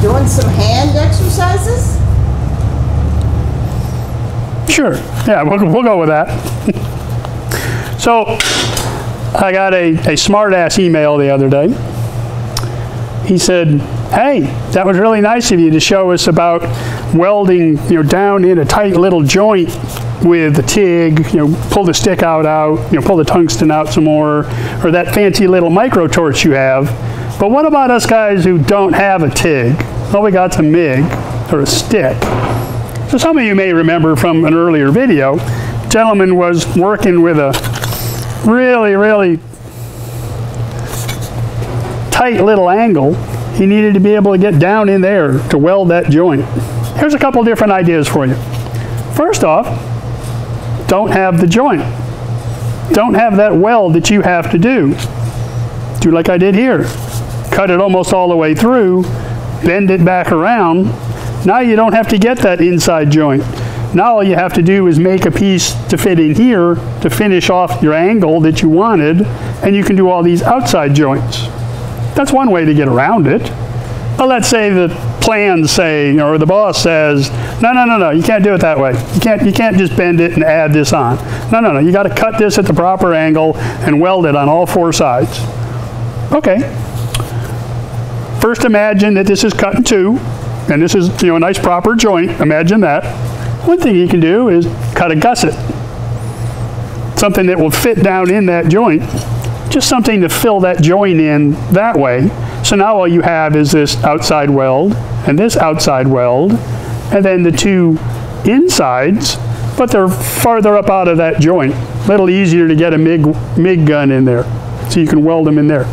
doing some hand exercises? Sure. Yeah, we'll, we'll go with that. so, I got a, a smart ass email the other day. He said, Hey, that was really nice of you to show us about welding, you know, down in a tight little joint with the TIG, you know, pull the stick out out, you know, pull the tungsten out some more, or that fancy little micro torch you have. But what about us guys who don't have a TIG? All we got's a MIG, or a stick. So some of you may remember from an earlier video, gentleman was working with a really, really tight little angle. He needed to be able to get down in there to weld that joint. Here's a couple different ideas for you. First off, don't have the joint. Don't have that weld that you have to do. Do like I did here. Cut it almost all the way through, bend it back around. Now you don't have to get that inside joint. Now all you have to do is make a piece to fit in here to finish off your angle that you wanted, and you can do all these outside joints. That's one way to get around it. But let's say the plans say, or the boss says, no, no, no, no, you can't do it that way. You can't, you can't just bend it and add this on. No, no, no, you got to cut this at the proper angle and weld it on all four sides. Okay. First imagine that this is cut in two, and this is you know a nice proper joint. Imagine that. One thing you can do is cut a gusset. Something that will fit down in that joint. Just something to fill that joint in that way. So now all you have is this outside weld and this outside weld, and then the two insides, but they're farther up out of that joint. A little easier to get a MIG, MIG gun in there, so you can weld them in there.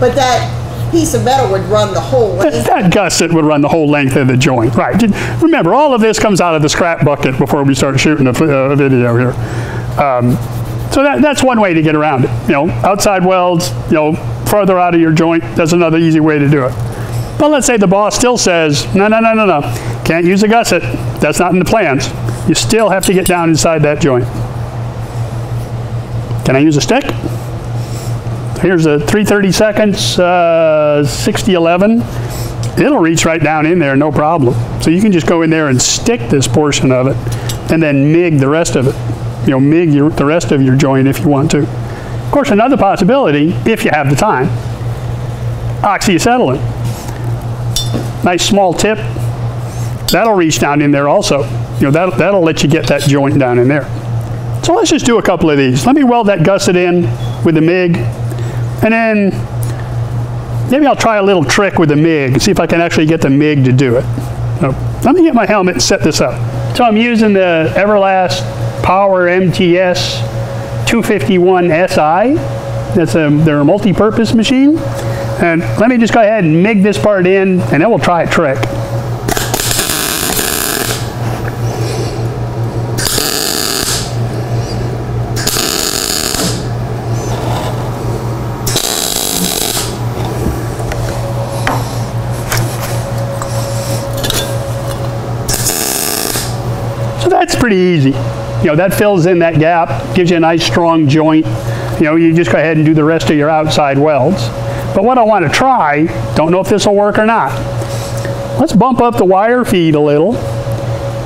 But that piece of metal would run the whole length. That gusset would run the whole length of the joint. Right. Remember, all of this comes out of the scrap bucket before we start shooting a, a video here. Um, so that, that's one way to get around it. You know, outside welds, you know, farther out of your joint, that's another easy way to do it. But let's say the boss still says, no, no, no, no, no, can't use a gusset. That's not in the plans. You still have to get down inside that joint. Can I use a stick? Here's a 330 seconds, uh, 6011. It'll reach right down in there, no problem. So you can just go in there and stick this portion of it and then MIG the rest of it. You know, MIG your, the rest of your joint if you want to. Course, another possibility, if you have the time, oxyacetylene. Nice small tip. That'll reach down in there also. You know, that'll, that'll let you get that joint down in there. So let's just do a couple of these. Let me weld that gusset in with the MIG, and then maybe I'll try a little trick with the MIG and see if I can actually get the MIG to do it. So let me get my helmet and set this up. So I'm using the Everlast Power MTS 251 SI. That's a, they're a multi-purpose machine. And let me just go ahead and MIG this part in, and then we'll try a trick. So that's pretty easy. You know, that fills in that gap, gives you a nice strong joint. You know, you just go ahead and do the rest of your outside welds. But what I want to try, don't know if this will work or not. Let's bump up the wire feed a little,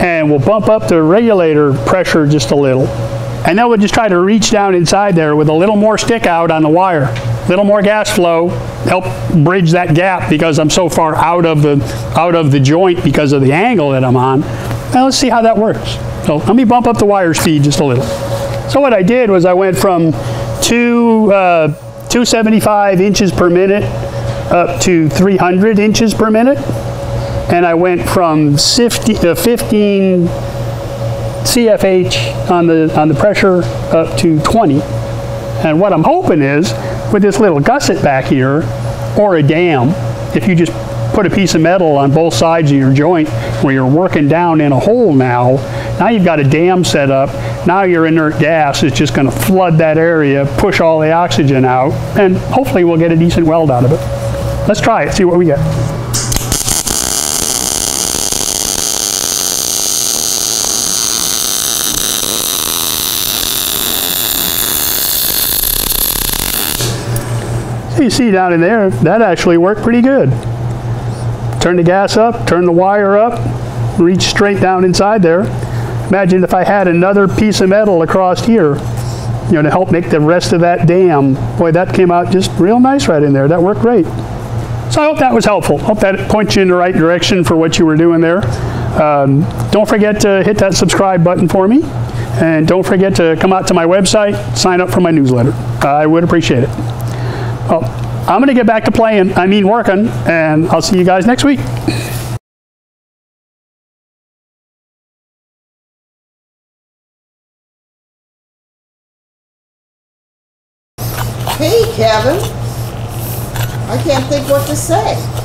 and we'll bump up the regulator pressure just a little. And then we'll just try to reach down inside there with a little more stick out on the wire. A little more gas flow, help bridge that gap because I'm so far out of the out of the joint because of the angle that I'm on. Now let's see how that works. So let me bump up the wire speed just a little. So what I did was I went from two, uh, 275 inches per minute up to 300 inches per minute. And I went from 50, uh, 15 CFH on the, on the pressure up to 20. And what I'm hoping is, with this little gusset back here, or a dam, if you just put a piece of metal on both sides of your joint where you're working down in a hole now, now you've got a dam set up. Now your inert gas is just going to flood that area, push all the oxygen out, and hopefully we'll get a decent weld out of it. Let's try it, see what we get. You see down in there, that actually worked pretty good. Turn the gas up, turn the wire up, reach straight down inside there. Imagine if I had another piece of metal across here, you know, to help make the rest of that dam. Boy, that came out just real nice right in there. That worked great. So I hope that was helpful. Hope that points you in the right direction for what you were doing there. Um, don't forget to hit that subscribe button for me. And don't forget to come out to my website, sign up for my newsletter. I would appreciate it. Well, I'm going to get back to playing, I mean working, and I'll see you guys next week. Hey, Kevin. I can't think what to say.